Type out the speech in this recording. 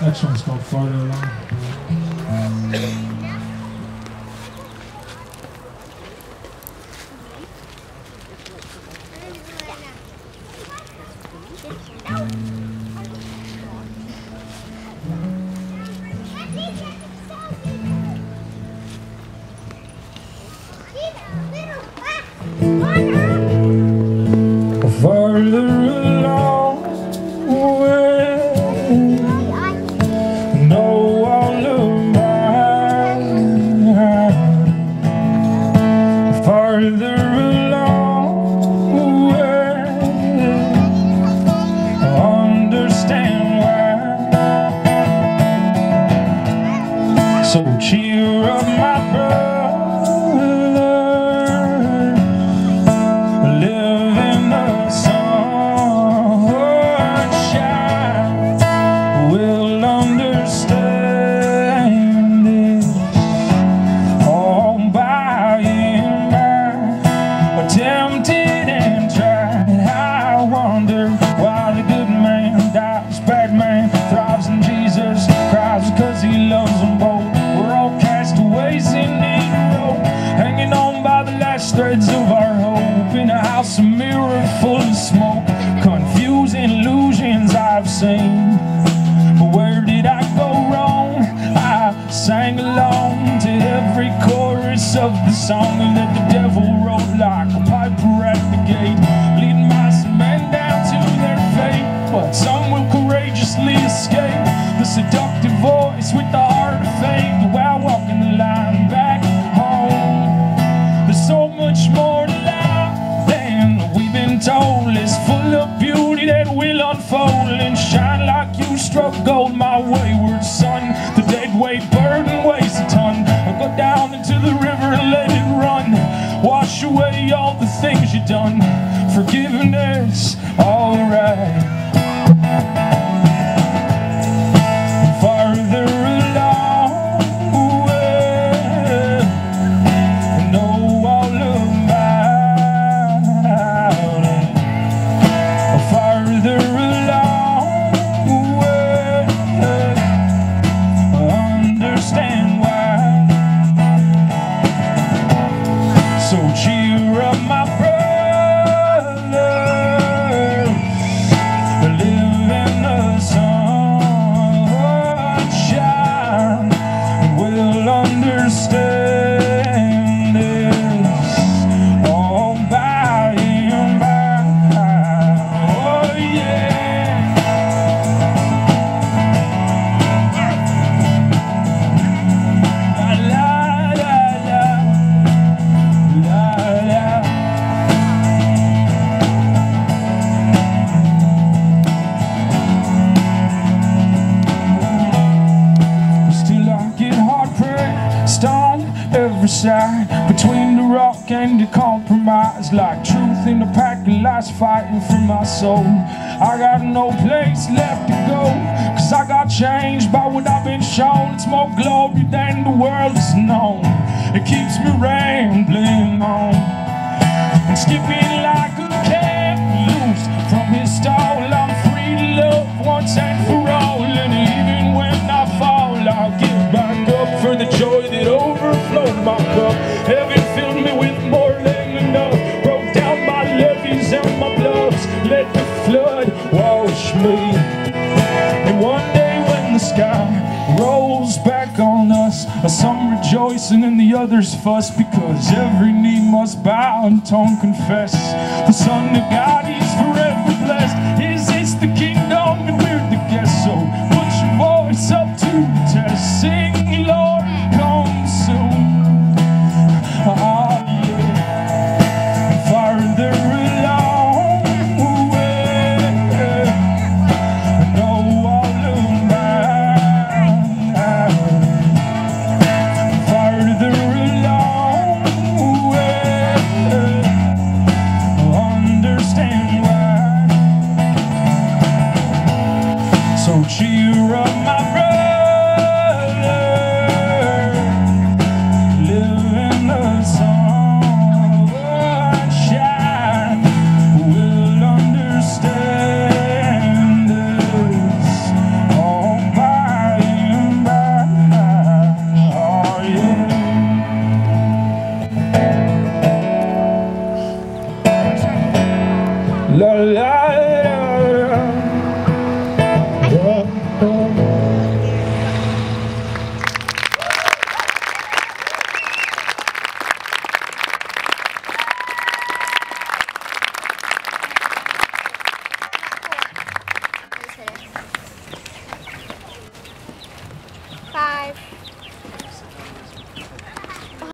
Next one's called Farther Along. So cheer up, my brother. Sang along to every chorus of the song that the devil wrote like a piper at the gate, leading my men down to their fate. But some will courageously escape the seductive voice with the heart of faith while walking the line back home. There's so much more to life than we've been told. It's full of beauty that will unfold and shine like you struck gold, my wayward son. The dead weight every side Between the rock and the compromise Like truth in the pack of lies fighting for my soul. I got no place left to go Cause I got changed by what I've been shown. It's more glory than the world has known. It keeps me rambling on And skipping sky rolls back on us. Some rejoicing and the others fuss Because every knee must bow and tongue confess. The Son of God, So cheer up my